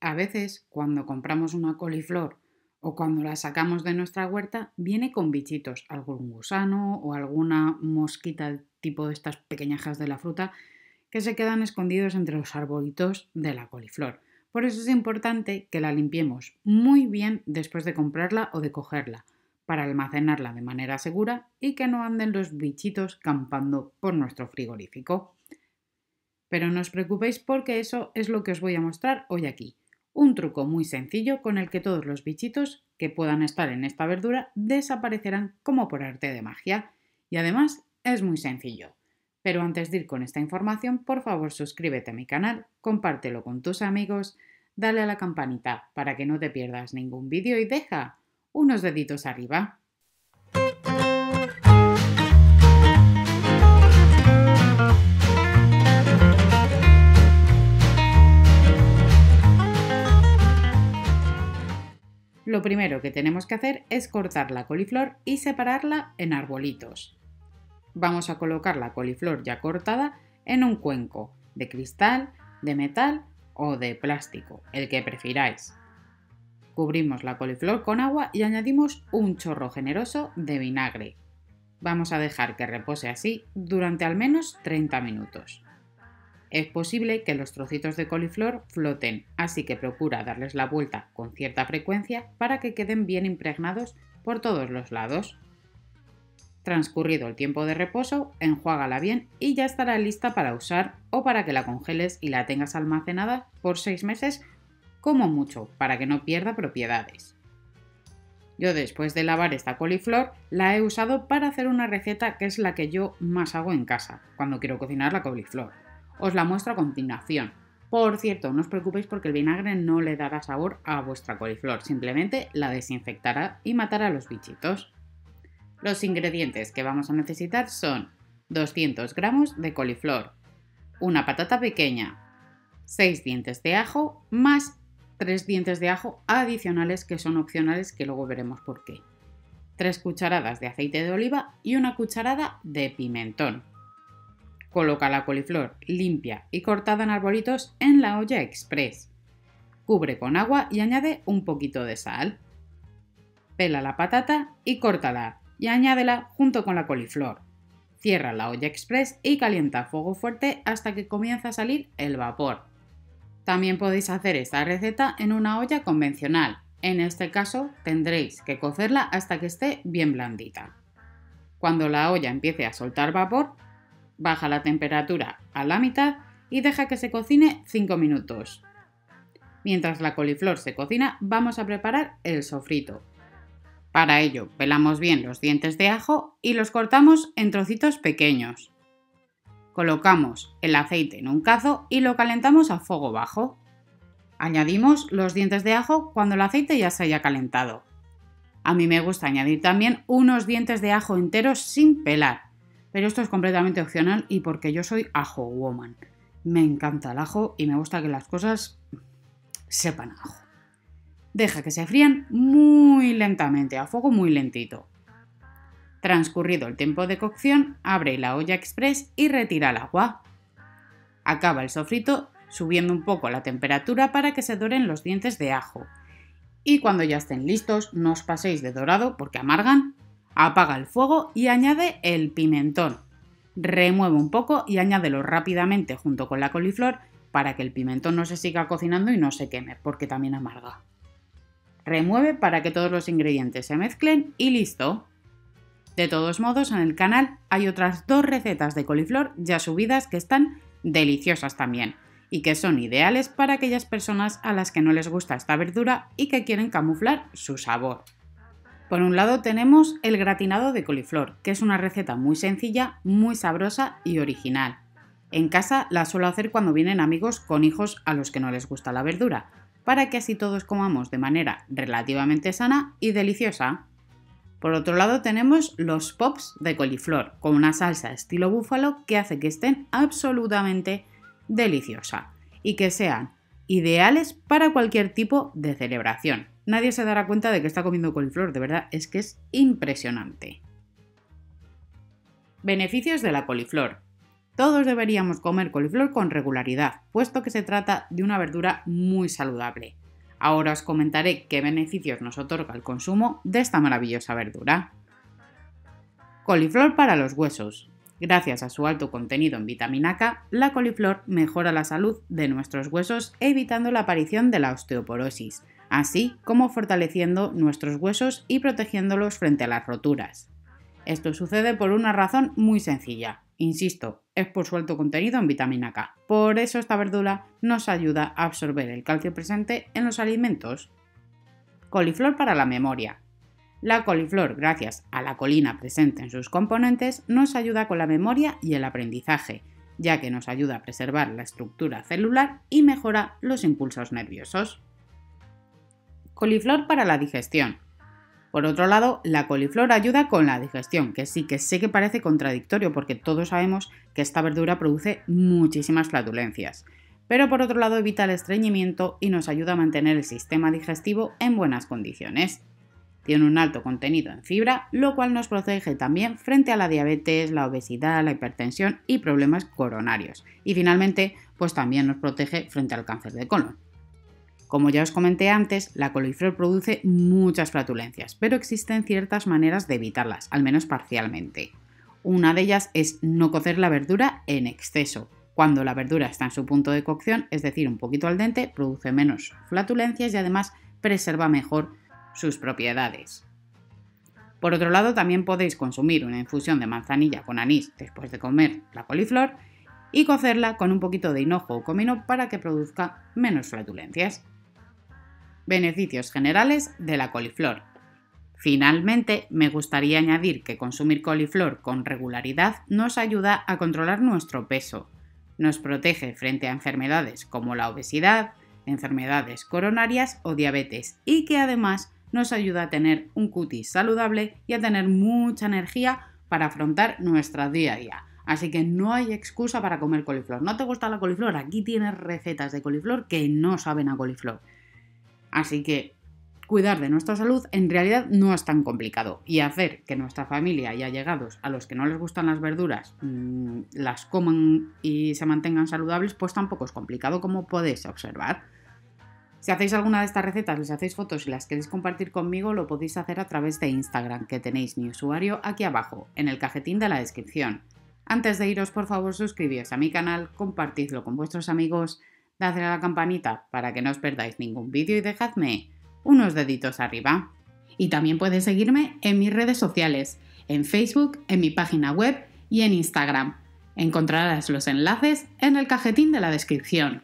A veces, cuando compramos una coliflor o cuando la sacamos de nuestra huerta, viene con bichitos, algún gusano o alguna mosquita tipo de estas pequeñajas de la fruta que se quedan escondidos entre los arbolitos de la coliflor. Por eso es importante que la limpiemos muy bien después de comprarla o de cogerla, para almacenarla de manera segura y que no anden los bichitos campando por nuestro frigorífico. Pero no os preocupéis porque eso es lo que os voy a mostrar hoy aquí. Un truco muy sencillo con el que todos los bichitos que puedan estar en esta verdura desaparecerán como por arte de magia. Y además es muy sencillo. Pero antes de ir con esta información, por favor suscríbete a mi canal, compártelo con tus amigos, dale a la campanita para que no te pierdas ningún vídeo y deja unos deditos arriba. Lo primero que tenemos que hacer es cortar la coliflor y separarla en arbolitos. Vamos a colocar la coliflor ya cortada en un cuenco de cristal, de metal o de plástico, el que prefiráis. Cubrimos la coliflor con agua y añadimos un chorro generoso de vinagre. Vamos a dejar que repose así durante al menos 30 minutos. Es posible que los trocitos de coliflor floten, así que procura darles la vuelta con cierta frecuencia para que queden bien impregnados por todos los lados. Transcurrido el tiempo de reposo, enjuágala bien y ya estará lista para usar o para que la congeles y la tengas almacenada por 6 meses como mucho, para que no pierda propiedades. Yo después de lavar esta coliflor la he usado para hacer una receta que es la que yo más hago en casa, cuando quiero cocinar la coliflor os la muestro a continuación. Por cierto, no os preocupéis porque el vinagre no le dará sabor a vuestra coliflor, simplemente la desinfectará y matará a los bichitos. Los ingredientes que vamos a necesitar son 200 gramos de coliflor, una patata pequeña, 6 dientes de ajo más 3 dientes de ajo adicionales que son opcionales que luego veremos por qué, 3 cucharadas de aceite de oliva y una cucharada de pimentón. Coloca la coliflor limpia y cortada en arbolitos en la olla express. Cubre con agua y añade un poquito de sal. Pela la patata y córtala y añádela junto con la coliflor. Cierra la olla express y calienta a fuego fuerte hasta que comienza a salir el vapor. También podéis hacer esta receta en una olla convencional. En este caso tendréis que cocerla hasta que esté bien blandita. Cuando la olla empiece a soltar vapor, Baja la temperatura a la mitad y deja que se cocine 5 minutos. Mientras la coliflor se cocina, vamos a preparar el sofrito. Para ello, pelamos bien los dientes de ajo y los cortamos en trocitos pequeños. Colocamos el aceite en un cazo y lo calentamos a fuego bajo. Añadimos los dientes de ajo cuando el aceite ya se haya calentado. A mí me gusta añadir también unos dientes de ajo enteros sin pelar pero esto es completamente opcional y porque yo soy ajo woman. Me encanta el ajo y me gusta que las cosas sepan ajo. Deja que se frían muy lentamente, a fuego muy lentito. Transcurrido el tiempo de cocción, abre la olla express y retira el agua. Acaba el sofrito subiendo un poco la temperatura para que se doren los dientes de ajo. Y cuando ya estén listos, no os paséis de dorado porque amargan Apaga el fuego y añade el pimentón. Remueve un poco y añádelo rápidamente junto con la coliflor para que el pimentón no se siga cocinando y no se queme, porque también amarga. Remueve para que todos los ingredientes se mezclen y listo. De todos modos, en el canal hay otras dos recetas de coliflor ya subidas que están deliciosas también y que son ideales para aquellas personas a las que no les gusta esta verdura y que quieren camuflar su sabor. Por un lado tenemos el gratinado de coliflor, que es una receta muy sencilla, muy sabrosa y original. En casa la suelo hacer cuando vienen amigos con hijos a los que no les gusta la verdura, para que así todos comamos de manera relativamente sana y deliciosa. Por otro lado tenemos los pops de coliflor, con una salsa estilo búfalo que hace que estén absolutamente deliciosa y que sean ideales para cualquier tipo de celebración nadie se dará cuenta de que está comiendo coliflor, de verdad, es que es impresionante. Beneficios de la coliflor. Todos deberíamos comer coliflor con regularidad, puesto que se trata de una verdura muy saludable. Ahora os comentaré qué beneficios nos otorga el consumo de esta maravillosa verdura. Coliflor para los huesos. Gracias a su alto contenido en vitamina K, la coliflor mejora la salud de nuestros huesos evitando la aparición de la osteoporosis, así como fortaleciendo nuestros huesos y protegiéndolos frente a las roturas. Esto sucede por una razón muy sencilla. Insisto, es por su alto contenido en vitamina K. Por eso esta verdura nos ayuda a absorber el calcio presente en los alimentos. Coliflor para la memoria. La coliflor, gracias a la colina presente en sus componentes, nos ayuda con la memoria y el aprendizaje, ya que nos ayuda a preservar la estructura celular y mejora los impulsos nerviosos. Coliflor para la digestión. Por otro lado, la coliflor ayuda con la digestión, que sí que sé que parece contradictorio porque todos sabemos que esta verdura produce muchísimas flatulencias. Pero por otro lado evita el estreñimiento y nos ayuda a mantener el sistema digestivo en buenas condiciones. Tiene un alto contenido en fibra, lo cual nos protege también frente a la diabetes, la obesidad, la hipertensión y problemas coronarios. Y finalmente, pues también nos protege frente al cáncer de colon. Como ya os comenté antes, la coliflor produce muchas flatulencias, pero existen ciertas maneras de evitarlas, al menos parcialmente. Una de ellas es no cocer la verdura en exceso. Cuando la verdura está en su punto de cocción, es decir, un poquito al dente, produce menos flatulencias y además preserva mejor sus propiedades. Por otro lado, también podéis consumir una infusión de manzanilla con anís después de comer la coliflor y cocerla con un poquito de hinojo o comino para que produzca menos flatulencias. Beneficios generales de la coliflor. Finalmente, me gustaría añadir que consumir coliflor con regularidad nos ayuda a controlar nuestro peso, nos protege frente a enfermedades como la obesidad, enfermedades coronarias o diabetes y que además nos ayuda a tener un cutis saludable y a tener mucha energía para afrontar nuestro día a día. Así que no hay excusa para comer coliflor. ¿No te gusta la coliflor? Aquí tienes recetas de coliflor que no saben a coliflor. Así que cuidar de nuestra salud en realidad no es tan complicado y hacer que nuestra familia y allegados a los que no les gustan las verduras mmm, las coman y se mantengan saludables, pues tampoco es complicado como podéis observar. Si hacéis alguna de estas recetas, les hacéis fotos y las queréis compartir conmigo, lo podéis hacer a través de Instagram, que tenéis mi usuario aquí abajo, en el cajetín de la descripción. Antes de iros, por favor, suscribíos a mi canal, compartidlo con vuestros amigos, dadle a la campanita para que no os perdáis ningún vídeo y dejadme unos deditos arriba. Y también puedes seguirme en mis redes sociales, en Facebook, en mi página web y en Instagram. Encontrarás los enlaces en el cajetín de la descripción.